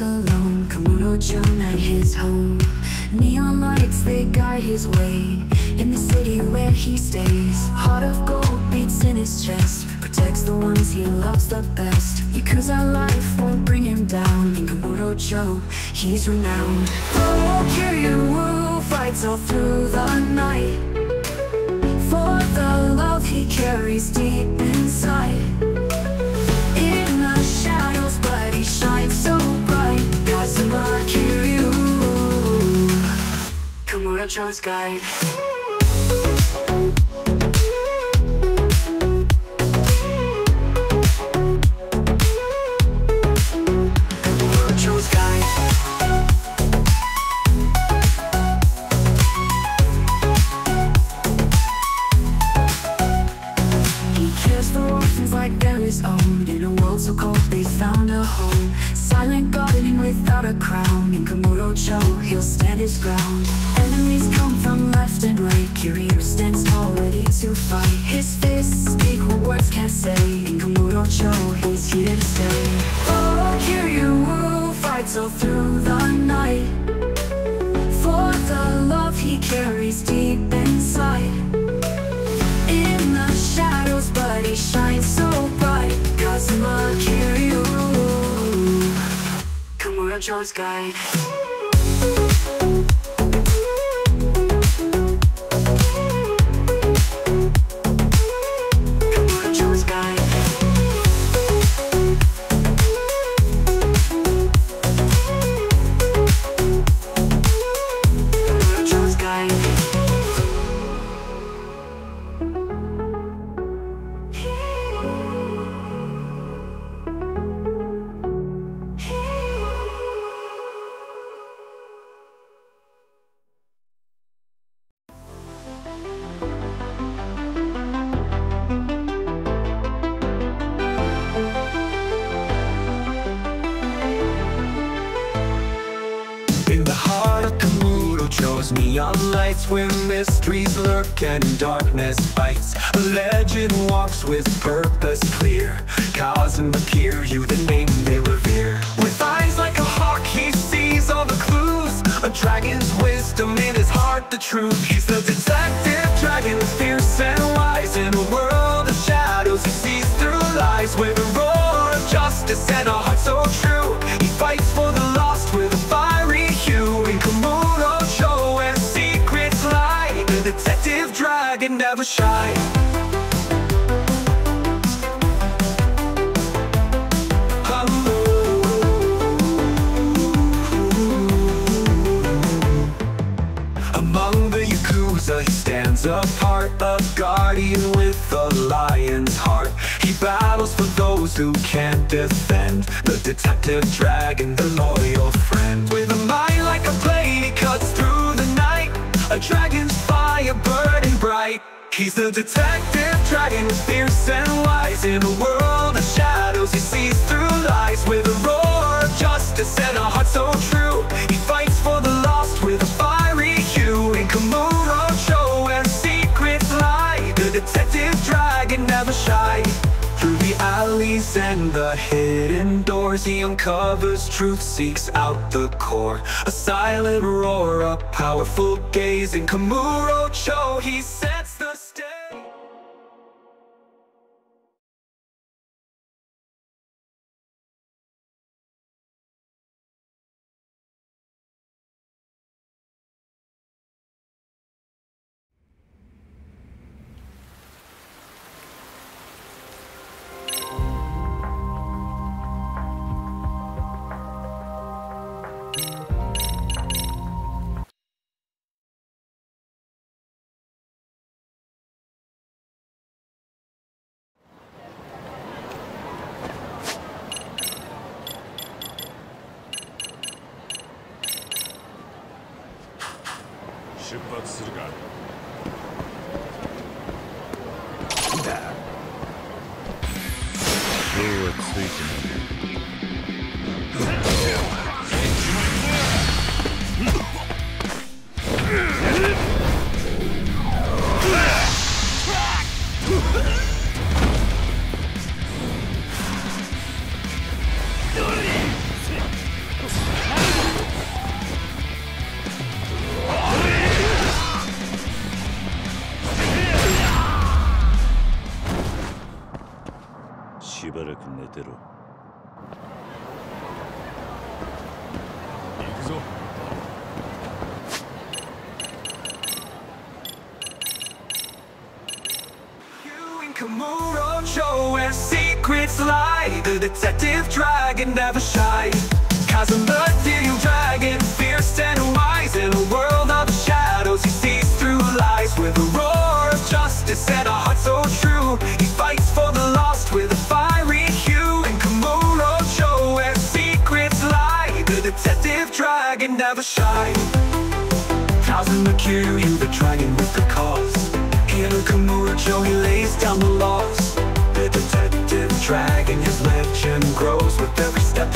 alone. Kamurocho his home. Neon lights, they guide his way. In the city where he stays. Heart of gold beats in his chest. Protects the ones he loves the best. Yakuza life won't bring him down. In Kamurocho, he's renowned. Oh, Kiryu fights all through the night For the love he carries deep inside in the shadows, but he shines so bright. Kamurocho's guide. Without a crown. In Kamurocho he'll stand his ground. Enemies come from left and right. Kiryu stands tall ready to fight. His fists speak what words can't say. In Kamurocho he's here to stay. Oh Kiryu fights all through the night. For the love he carries deep inside Kamurocho's guide. Neon lights Where mysteries lurk and darkness bites. A legend walks with purpose clear. Kazuma you the name they revere. With eyes like a hawk, he sees all the clues. A dragon's wisdom in his heart, the truth. He's the detective dragon, fierce and wise. In a world of shadows, he sees through lies. With a roar of justice and a heart so true He fights for shy. Among the Yakuza he stands apart A guardian with a lion's heart. He battles for those who can't defend. The detective dragon, the loyal friend. With a mind like a blade he cuts through the night. A dragon's fire burning bright He's the detective dragon, fierce and wise In a world of shadows. He sees through lies With a roar of justice and a heart so true. He fights for the lost with a fiery hue. In Kamurocho where secrets lie. The detective dragon never shy. Through the alleys and the hidden doors He uncovers truth, seeks out the core. A silent roar, a powerful gaze In Kamurocho he sets 出発するか。だ。はついてないしばらく寝てろ行くぞ You and Kamuro show where secrets lie The detective dragon never shy Kazuma deal dragon fierce Detective dragon never shy Thousand Mercury, the dragon with the cause. Hiro Kamurocho, he lays down the laws The detective dragon, his legend grows with every step